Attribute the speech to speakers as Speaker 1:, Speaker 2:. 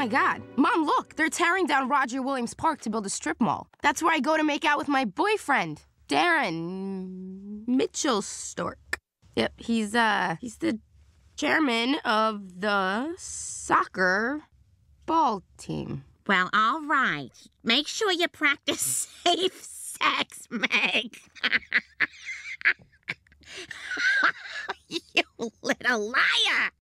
Speaker 1: my god. Mom, look, they're tearing down Roger Williams Park to build a strip mall. That's where I go to make out with my boyfriend, Darren Mitchell Stork. Yep, he's uh he's the chairman of the soccer ball team.
Speaker 2: Well, all right. Make sure you practice safe sex, Meg. you little liar.